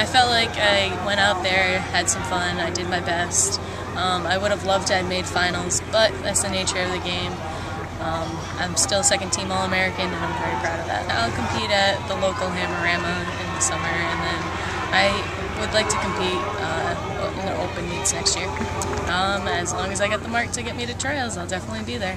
I felt like I went out there, had some fun, I did my best. Um, I would have loved to have made finals, but that's the nature of the game. Um, I'm still second team All American, and I'm very proud of that. I'll compete at the local Hammerama in the summer, and then I would like to compete uh, in the open meets next year. Um, as long as I get the mark to get me to trials, I'll definitely be there.